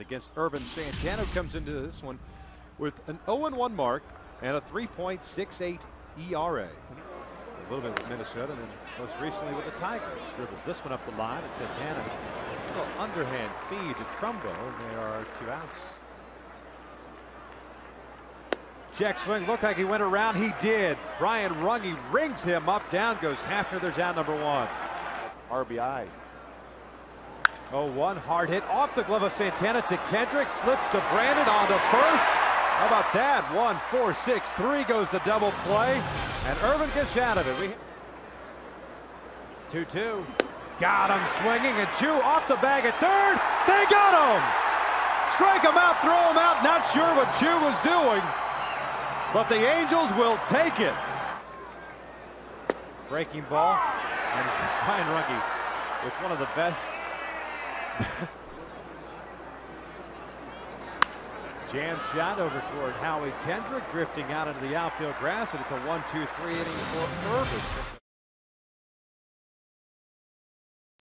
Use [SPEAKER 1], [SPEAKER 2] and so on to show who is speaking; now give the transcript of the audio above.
[SPEAKER 1] against Ervin Santana comes into this one with an 0-1 mark and a 3.68 ERA. A little bit with Minnesota and then most recently with the Tigers. Dribbles this one up the line and Santana. A little underhand feed to Trumbo and there are two outs. Check swing looked like he went around. He did. Brian Runge rings him up. Down goes Hafner. There's out number one.
[SPEAKER 2] RBI.
[SPEAKER 1] Oh, one hard hit off the glove of Santana to Kendrick. Flips to Brandon on the first. How about that? One, four, six, three goes the double play. And Ervin gets out of it. We 2-2. Got him swinging and Choo off the bag at third. They got him. Strike him out, throw him out. Not sure what Choo was doing. But the Angels will take it. Breaking ball. And Brian Runge with one of the best Jam shot over toward Howie Kendrick, drifting out into the outfield grass, and it's a 1 2 3 inning for Ervin.